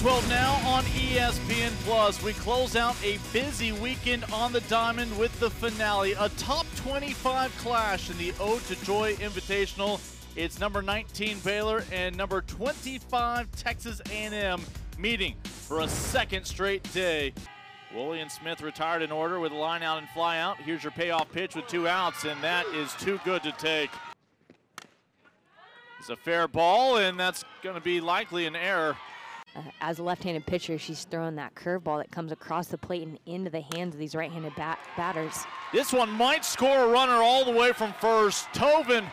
12 now on ESPN Plus. We close out a busy weekend on the diamond with the finale, a top 25 clash in the Ode to Joy Invitational. It's number 19 Baylor and number 25 Texas A&M meeting for a second straight day. Woolley and Smith retired in order with a line out and fly out. Here's your payoff pitch with two outs, and that is too good to take. It's a fair ball, and that's going to be likely an error. Uh, as a left-handed pitcher, she's throwing that curveball that comes across the plate and into the hands of these right-handed bat- batters. This one might score a runner all the way from first. Tovin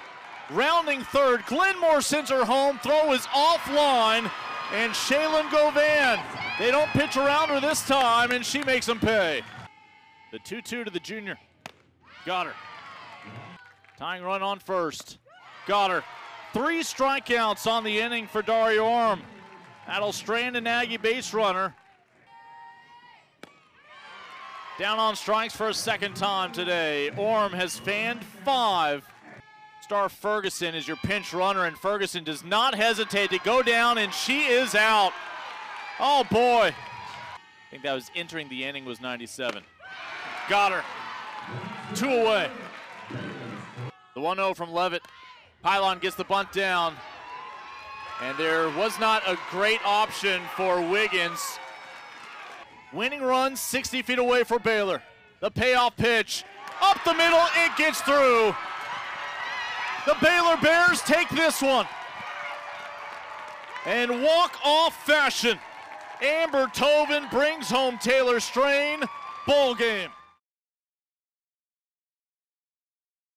rounding third. Glenn Moore sends her home. Throw is offline. And Shaylin Govan. They don't pitch around her this time, and she makes them pay. The 2 2 to the junior. Got her. Tying run on first. Got her. Three strikeouts on the inning for Daria Orme. That'll strand an Aggie base runner. Down on strikes for a second time today. Orme has fanned five. Star Ferguson is your pinch runner, and Ferguson does not hesitate to go down, and she is out. Oh boy. I think that was entering the inning was 97. Got her. Two away. The 1 0 from Levitt. Pylon gets the bunt down. And there was not a great option for Wiggins. Winning run 60 feet away for Baylor. The payoff pitch. Up the middle, it gets through. The Baylor Bears take this one. And walk off fashion. Amber Tovin brings home Taylor Strain. Ball game.